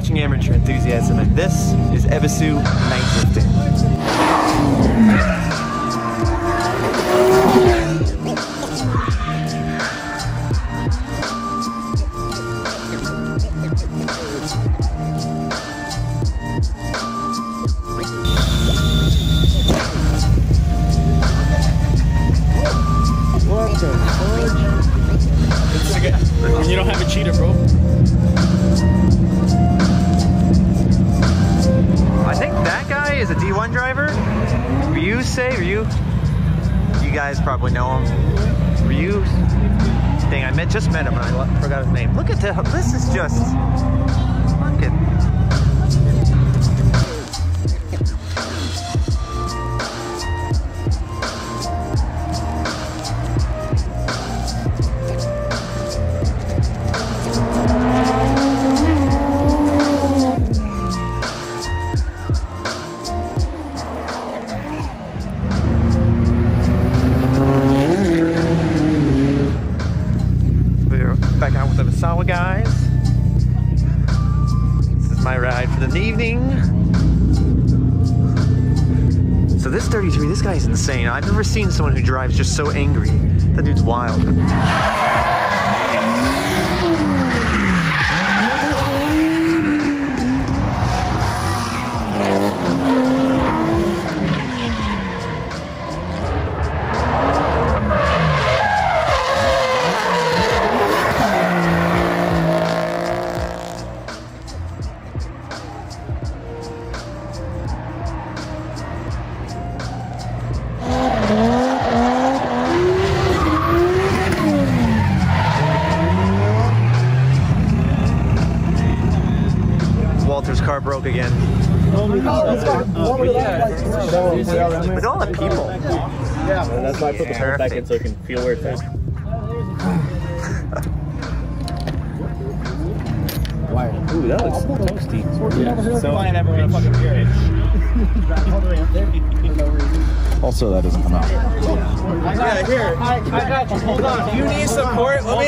watching Amateur Enthusiasm, and this is Ebisu Night Drifting. Driver. Ryu say Ryu. You guys probably know him. Ryu. Dang, I met just met him I forgot his name. Look at the, this is just. Guys. This is my ride for the evening. So this 33, this guy's insane. I've never seen someone who drives just so angry. That dude's wild. All the people. Yeah, That's why I put the pump back in so it can feel where it's at. Ooh, that looks toasty. Yeah. So I never want to fucking hear it. Also, that doesn't come out. Yeah, here. I, I got you. Hold on. You need support? Let me.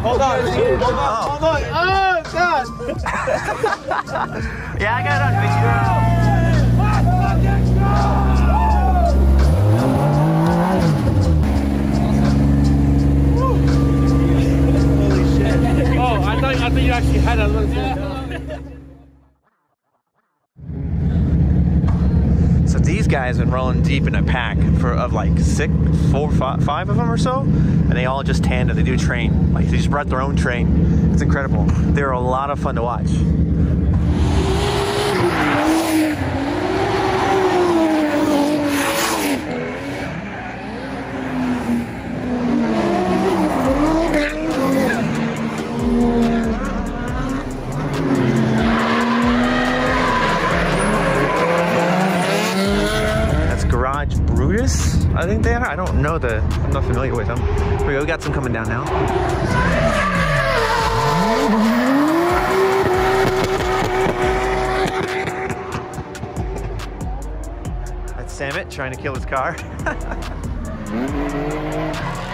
Hold on. Hold on. Hold on. Oh, God. Yeah, I got it on I thought, you actually had a it. So these guys have been rolling deep in a pack for of like six, four, five, five of them or so, and they all just tandem. They do train, like they just brought their own train. It's incredible. They're a lot of fun to watch. I think they are. I don't know the. I'm not familiar with them. We go. We got some coming down now. That's Sammit trying to kill his car.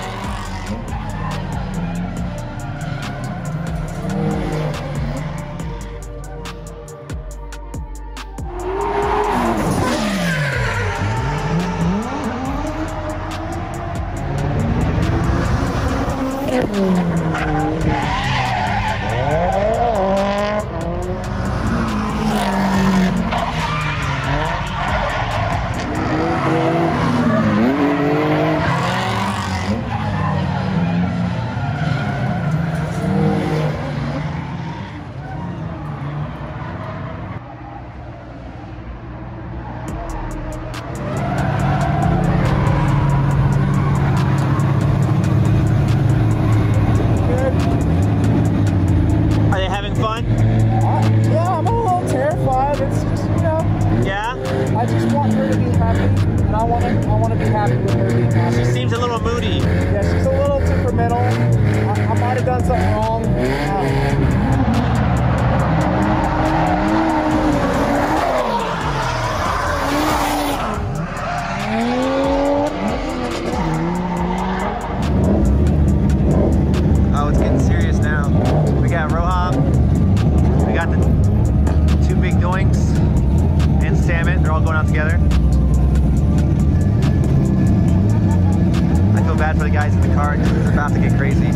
out together. I feel bad for the guys in the car because it's about to get crazy.